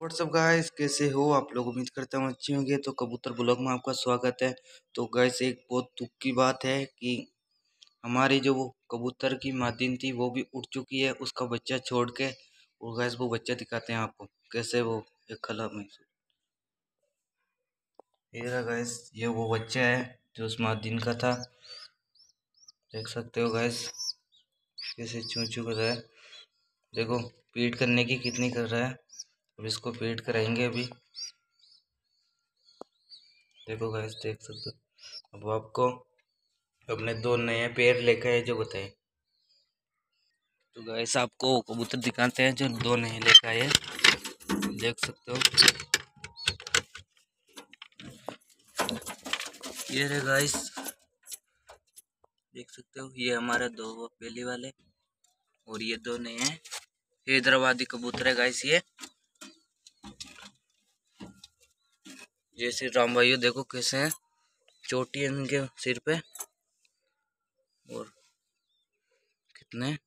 WhatsApp guys कैसे हो? आप लोग उम्मीद करते हैं अच्छे होंगे। तो कबूतर ब्लॉग में आपका स्वागत है। तो गाइस एक बहुत दुख की बात है कि हमारी जो वो कबूतर की मादिन थी, वो भी उड़ चुकी है उसका बच्चा छोड़ के। और गैस वो बच्चा दिखाते हैं आपको। कैसे वो? एक खला में। ये गैस ये वो बच्चा है जो उस मादिन का था। देख सकते हो गैस कैसे चू चू कर रहा है। देखो, पीट करने की कितनी कर रहा है। अब इसको पेट कराएँगे अभी। देखो गैस देख सकते हो। अब आपको अपने दो नए पेड़ लेकर आए जो बताए। तो गैस आपको कबूतर दिखाते हैं जो दो नए लेकर आए देख सकते हो। ये रे गाइस देख सकते हो, ये हमारे दो पहली वाले और ये दो नए हैं। हैदराबादी कबूतर है गाइस ये। जय श्री राम भाइयों, देखो कैसे हैं। चोटी है इनके सिर पे। और कितने।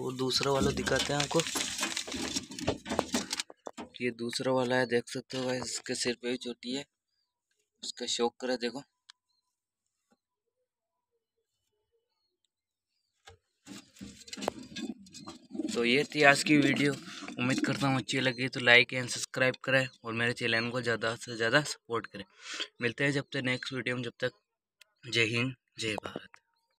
और दूसरा वाला दिखाते हैं आपको। ये दूसरा वाला है, देख सकते हो भाई, इसके सिर पे भी चोटी है। उसका शौक करे, देखो। तो ये थी आज की वीडियो। उम्मीद करता हूँ अच्छी लगी तो लाइक एंड सब्सक्राइब करें और मेरे चैनल को ज़्यादा से ज़्यादा सपोर्ट करें। मिलते हैं जब तक नेक्स्ट वीडियो में, जब तक जय हिंद, जय भारत।